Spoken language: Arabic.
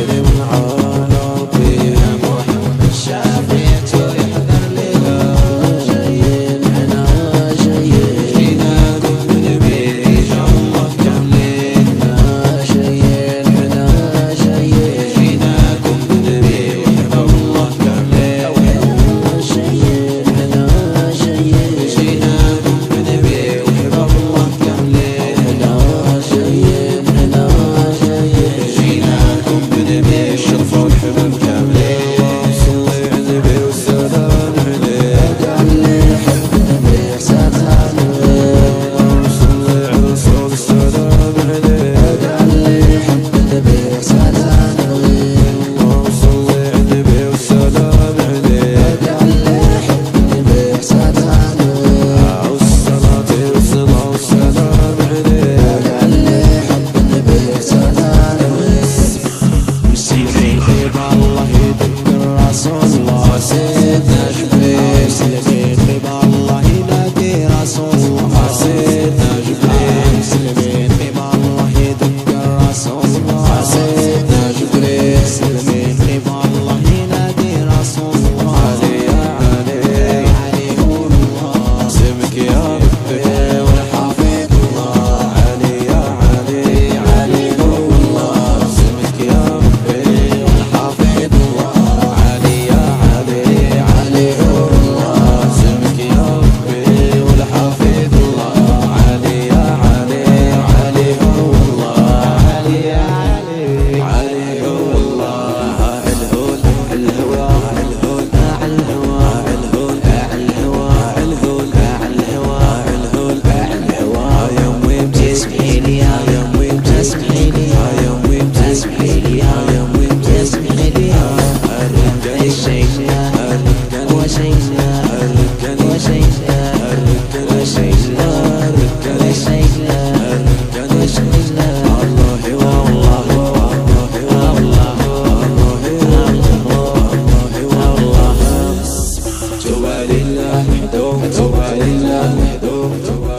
que debo لله وحده توبة لله وحده